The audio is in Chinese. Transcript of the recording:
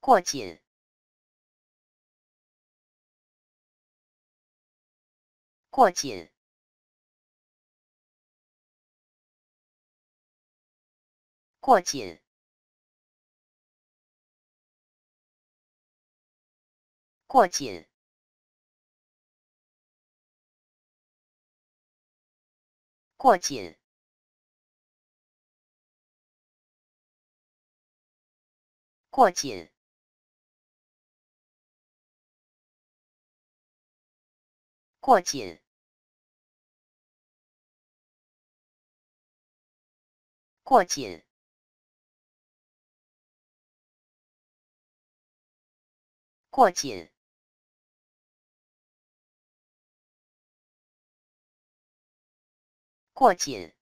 过紧，过紧，过紧，过紧。过紧，过紧，过紧，过紧，过紧。过紧，